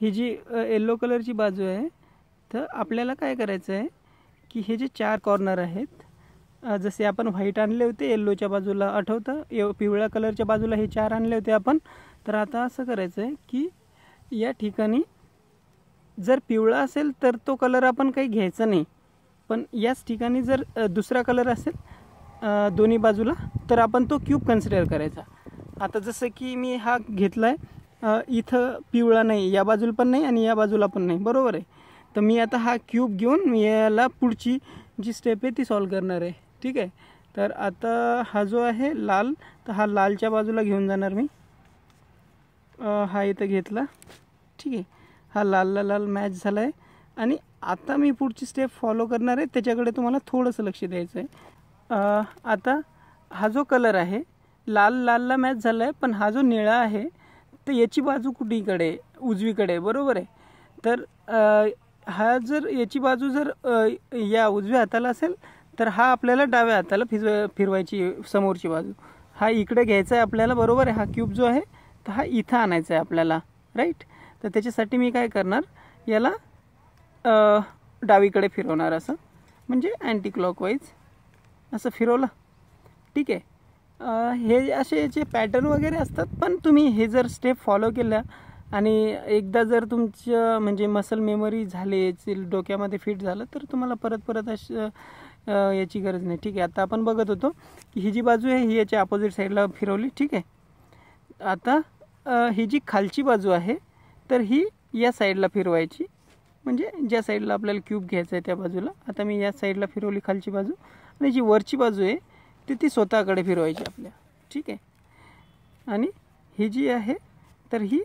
ही जी yellow कलरची बाजू आहे तर आपल्याला काय करायचं आहे की हे जे चार कॉर्नर आहेत जसे आपण व्हाईट आणले होते येल्लोच्या बाजूला आठवतं ये पिवळ्या कलरच्या बाजूला हे चार आणले होते आपण तर आता असं करायचं आहे की या ठिकाणी जर पिवळा असेल तर तो कलर आपण काही घ्यायचा नाही. पण याच ठिकाणी जर दुसरा कलर असेल दोन्ही बाजूला तर आपण तो क्यूब कन्सिडर करायचा. आता जसं की मी हा घेतला आहे इथं पिवळा नाही या बाजूला पण नाही आणि या बाजूला पण नाही. बरोबर आहे? तर मी आता हा क्यूब घेऊन मी याला पुढची जी स्टेप आहे ती सॉल्व करणार आहे. ठीक आहे? तर आता हा जो आहे लाल तर हा लालच्या बाजूला घेऊन जाणार मी. हा इथं घेतला. ठीक आहे? हा लालला लाल मॅच झाला आहे आणि आता मी पुढची स्टेप फॉलो करणार आहे. त्याच्याकडे तुम्हाला थोडंसं लक्ष द्यायचं आहे आता हा जो कलर आहे लाल लालला मॅच झाला आहे पण हा जो निळा आहे तर याची बाजू कुठीकडे? उजवीकडे बरोबर आहे? तर हा जर याची बाजू जर या उजव्या हाताला असेल तर हा आपल्याला डाव्या हाताला फिरव फिरवायची समोरची बाजू. हा इकडे घ्यायचा आहे आपल्याला बरोबर आहे? हा क्यूब जो आहे तर हा इथं आणायचा आहे आपल्याला राईट? तर त्याच्यासाठी मी काय करणार? याला डावीकडे फिरवणार असं. म्हणजे अँटी क्लॉकवाईज असं फिरवलं. ठीक आहे? हे असे याचे पॅटर्न वगैरे असतात पण तुम्ही हे जर स्टेप फॉलो केल्या आणि एकदा जर तुमचं म्हणजे मसल मेमरी झाले डोक्यामध्ये फिट झालं तर तुम्हाला परत परत असं याची गरज नाही. ठीक आहे आता आपण बघत होतो की ही जी बाजू आहे ही याच्या अपोजिट साईडला फिरवली. ठीक आहे. आता ही जी खालची बाजू आहे तर ही या साईडला फिरवायची. म्हणजे ज्या साईडला आपल्याला क्यूब घ्यायचा आहे त्या बाजूला. आता मी या साईडला फिरवली खालची बाजू. आणि जी वरची बाजू आहे ती ती स्वतःकडे फिरवायची आपल्या. ठीक आहे? आणि ही जी आहे तर ही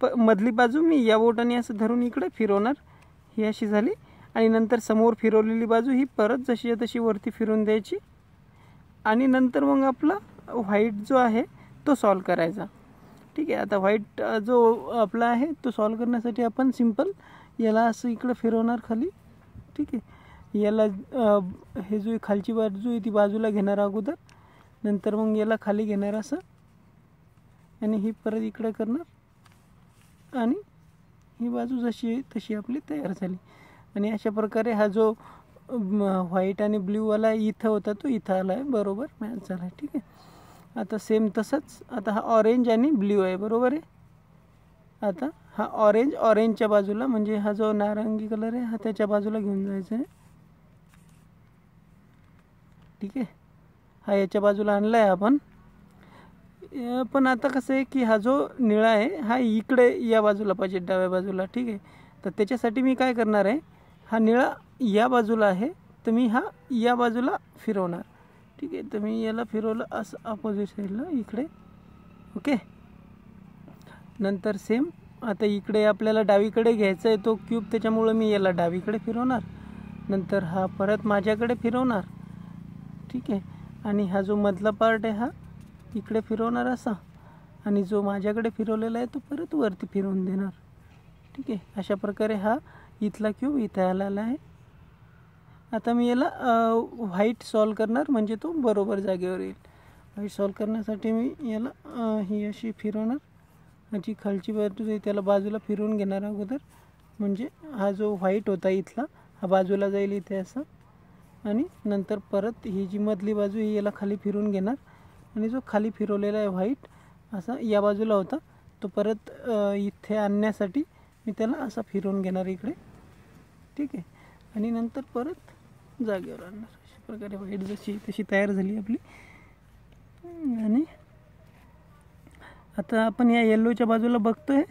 प मधली बाजू मी या बोटाने असं धरून इकडे फिरवणार. ही अशी झाली. आणि नंतर समोर फिरवलेली बाजू ही परत जशी तशी वरती फिरून द्यायची. आणि नंतर मग आपला व्हाईट जो आहे तो सॉल्व करायचा. ठीक आहे? आता व्हाईट जो आपला आहे तो सॉल्व करण्यासाठी आपण सिंपल याला असं इकडं फिरवणार खाली. ठीक आहे? याला हे जो खालची बाजू आहे ती बाजूला घेणार अगोदर नंतर मग याला खाली घेणार असं. आणि ही परत इकडे करणार. आणि ही बाजू जशी तशी आपली तयार झाली. आणि अशा प्रकारे हा जो व्हाईट आणि ब्ल्यूवाला इथं होता तो इथं आला आहे. बरोबर? मॅच झाला. आहे ठीक आहे. आता सेम तसंच आता हा ऑरेंज आणि ब्ल्यू आहे. बरोबर आहे? आता हा ऑरेंज ऑरेंजच्या बाजूला म्हणजे हा जो नारंगी कलर आहे हा त्याच्या बाजूला घेऊन जायचा आहे. ठीक आहे? हा याच्या बाजूला आणला आहे आपण पण आता कसं आहे की हा जो निळा आहे हा इकडे या बाजूला पाहिजे डाव्या बाजूला ठीक आहे? तर त्याच्यासाठी मी काय करणार आहे हा निळा या बाजूला आहे तर मी हा या बाजूला फिरवणार. ठीक आहे? तर मी याला फिरवलं असं अपोजिट साईडला इकडे. ओके? नंतर सेम आता इकडे आपल्याला डावीकडे घ्यायचा आहे तो क्यूब त्याच्यामुळं मी याला डावीकडे फिरवणार. नंतर हा परत माझ्याकडे फिरवणार. ठीक आहे. आणि हा जो मधला पार्ट आहे हा इकडे फिरवणार असा. आणि जो माझ्याकडे फिरवलेला आहे तो परत वरती फिरवून देणार. ठीक आहे. अशा प्रकारे हा इथला क्यूब इथं आलेला आहे. आता मी याला व्हाईट सॉल्व करणार म्हणजे तो बरोबर येईल. व्हाईट सॉल्व करण्यासाठी मी अ, ही अशी फिरवणार. जी खालची बाजू बाजूला फिरवून घेणार अगोदर. म्हणजे हा जो व्हाईट होता इथला हा बाजूला जाईल इथे आणि नंतर परत ही जी मधली बाजू ही याला खाली फिरून घेणार. आणि जो खाली फिरवलेला आहे व्हाईट असा या बाजूला होता. तो परत इथे आणण्यासाठी मी त्याला असा फिरवून घेणार इकडे. ठीक आहे? आणि नंतर परत जागेवर आणणार. अशा प्रकारे व्हाईट जशी तशी तयार झाली आपली. आणि आता आपण या येल्लोच्या बाजूला बघतोय.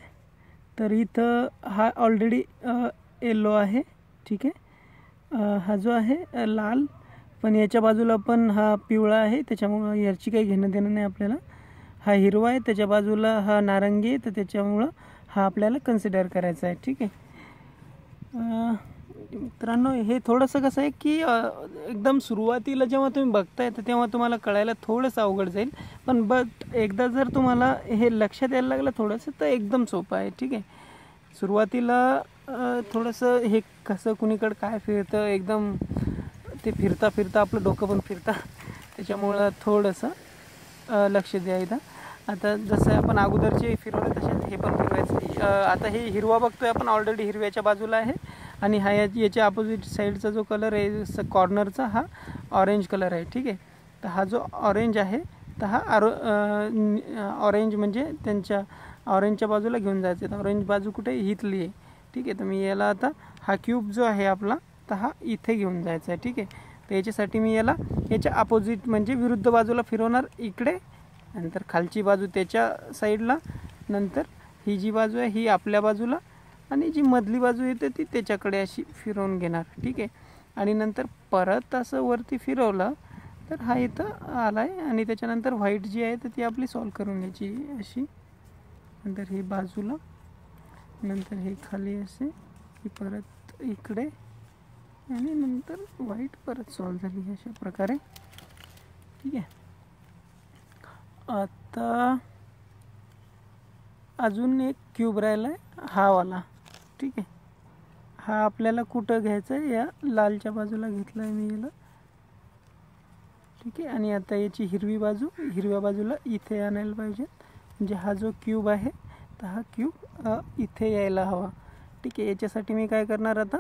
तर इथं हा ऑलरेडी येल्लो आहे. ठीक आहे? हा जो आहे लाल. पण याच्या बाजूला पण हा पिवळा आहे त्याच्यामुळं याची काही घेणं देणं नाही आपल्याला. हा हिरवा आहे त्याच्या बाजूला हा नारंगी आहे तर त्याच्यामुळं हा आपल्याला कन्सिडर करायचा आहे ठीक आहे. मित्रांनो हे थोडंसं कसं आहे की एकदम सुरुवातीला जेव्हा तुम्ही बघताय तर तेव्हा तुम्हाला कळायला थोडंसं अवघड जाईल. पण बट एकदा जर तुम्हाला हे लक्षात यायला लागलं थोडंसं तर एकदम सोपं आहे ठीक आहे. सुरुवातीला थोडंसं हे कसं कुणीकडं काय फिरतं एकदम ते फिरता फिरता आपलं डोकं पण फिरतं. त्याच्यामुळं थोडंसं लक्ष द्या इथं. आता जसं आपण अगोदरचे फिरवलं तसे हे पण फिरवायचं. आता हे हिरवा बघतोय आपण ऑलरेडी हिरव्याच्या बाजूला आहे. आणि हा या याच्या अपोजिट साईडचा जो कलर आहे कॉर्नरचा हा ऑरेंज कलर आहे ठीक आहे? तर हा जो ऑरेंज आहे तर हा आरो ऑरेंज म्हणजे त्यांच्या ऑरेंजच्या बाजूला घेऊन जायचं. आहे ऑरेंज बाजू कुठे? हितली हिथली आहे. ठीक आहे तर मी याला आता हा क्यूब जो आहे आपला तर हा इथे घेऊन जायचा आहे ठीक आहे. तर याच्यासाठी मी याला याच्या अपोजिट म्हणजे विरुद्ध बाजूला फिरवणार इकडे नंतर खालची बाजू त्याच्या साईडला नंतर ही जी बाजू आहे ही आपल्या बाजूला आणि जी मधली बाजू येते ती त्याच्याकडे अशी फिरवून घेणार ठीक आहे. आणि नंतर परत असं वरती फिरवलं तर हा इथं आला आहे आणि त्याच्यानंतर व्हाईट जी आहे तर ती आपली सॉल्व करून घ्यायची अशी. नंतर ही बाजूला नंतर हे खाली असे की परत इकडे आणि नंतर व्हाईट परत सॉल्व झाली अशा प्रकारे. ठीक आहे. आता अजून एक क्यूब राहिला आहे हा वाला ठीक आहे. हा आपल्याला कुठं घ्यायचा आहे? या लालच्या बाजूला घेतला आहे मी याला. ठीक आहे. आणि आता याची हिरवी बाजू हिरव्या बाजूला इथे आणायला पाहिजे. म्हणजे हा जो क्यूब आहे आता हा क्यूब इथे यायला हवा. ठीक आहे याच्यासाठी मी काय करणार आता?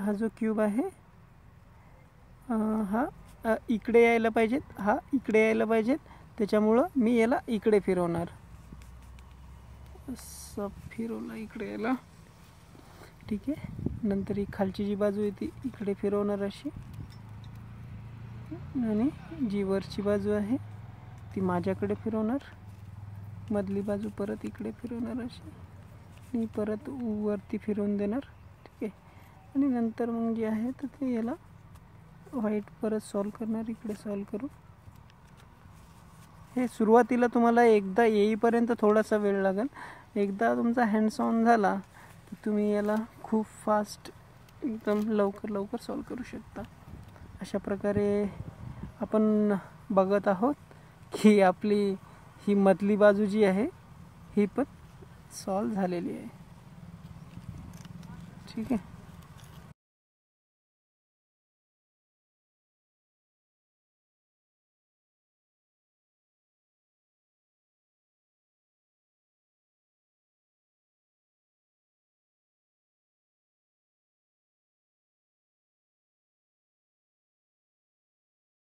हा जो क्यूब आहे हा इकडे यायला पाहिजेत. हा इकडे यायला पाहिजेत. त्याच्यामुळं मी याला इकडे फिरवणार. असं फिरवला इकडे याला. ठीक आहे नंतर ही खालची जी बाजू आहे ती इकडे फिरवणार अशी. आणि जी वरची बाजू आहे ती माझ्याकडे फिरवणार. मधली बाजू परत इकडे फिरवणार अशी. आणि परत वरती फिरवून देणार. ठीक आहे. आणि नंतर मग जे आहे तर ते याला व्हाईट परत सॉल्व करणार. इकडे सॉल्व करू. हे सुरुवातीला तुम्हाला एकदा येईपर्यंत थोडासा वेळ लागेल. एकदा तुमचा हँड्स ऑन झाला तर तुम्ही याला खूप फास्ट एकदम लवकर लवकर सॉल्व करू शकता. अशा प्रकारे आपण बघत आहोत की आपली ही मधली बाजू जी आहे ही पण सॉल्व झालेली आहे. ठीक आहे?